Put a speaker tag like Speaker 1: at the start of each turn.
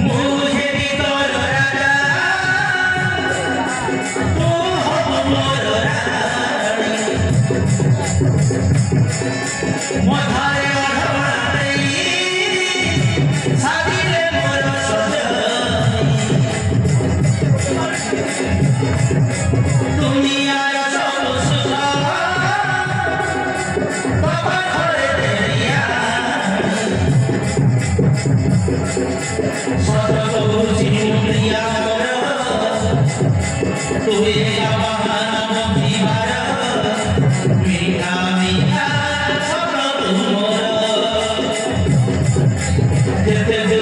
Speaker 1: Muy Yeah.